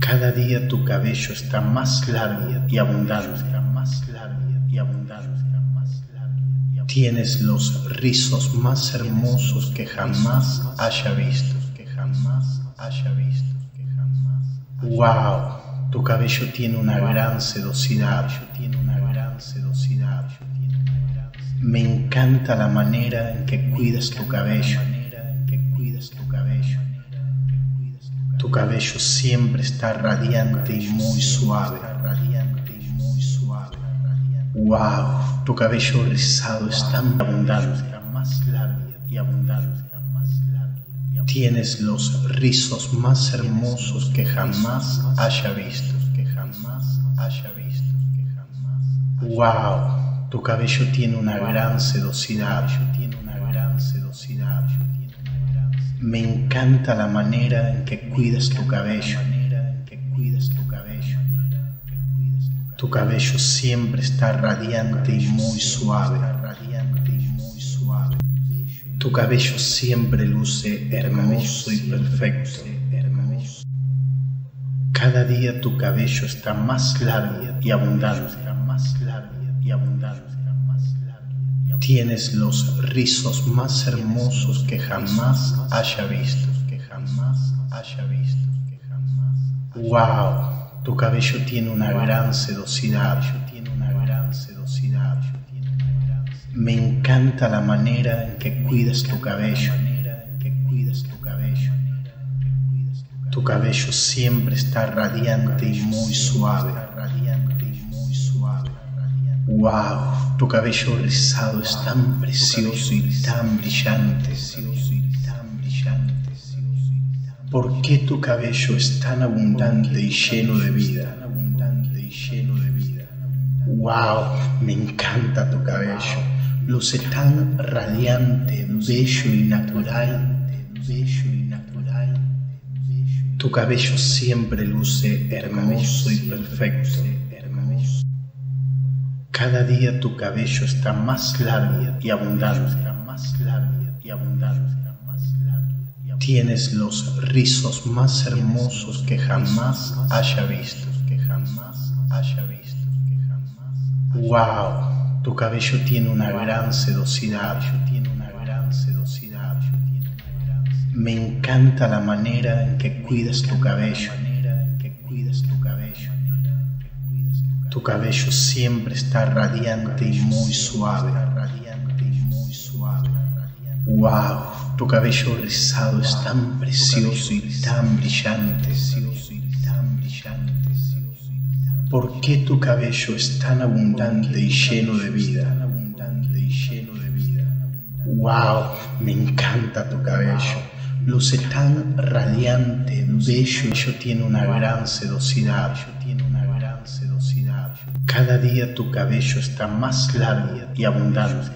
Cada día tu cabello está más largo y abundante. Tienes los rizos más hermosos que jamás haya visto. Wow, tu cabello tiene una gran sedosidad. Me encanta la manera en que cuidas tu cabello. Tu cabello siempre está radiante y muy suave. Wow, tu cabello rizado es tan abundante. Tienes los rizos más hermosos que jamás haya visto. Wow, tu cabello tiene una gran sedosidad. Me encanta la manera en que cuidas tu cabello. Tu cabello siempre está radiante y muy suave. Tu cabello siempre luce hermoso y perfecto. Cada día tu cabello está más largo y abundante. Tienes los rizos más hermosos que jamás haya visto. Wow, tu cabello tiene una gran sedosidad. Me encanta la manera en que cuidas tu cabello. Tu cabello siempre está radiante y muy suave. Wow, tu cabello rizado es tan precioso y tan brillante. ¿Por qué tu cabello es tan abundante y lleno de vida? Wow, me encanta tu cabello. Luce tan radiante, bello y natural. Tu cabello siempre luce hermoso y perfecto. Cada día tu cabello está más largo y abundante. Tienes los rizos más hermosos que jamás haya visto. Wow, tu cabello tiene una gran sedosidad. Me encanta la manera en que cuidas tu cabello. Tu cabello siempre está radiante y muy suave. Wow, tu cabello rizado es tan precioso y tan brillante. ¿Por qué tu cabello es tan abundante y lleno de vida? Wow, me encanta tu cabello. Luce tan radiante, bello y tiene una gran sedosidad. Cada día tu cabello está más largo y abundante.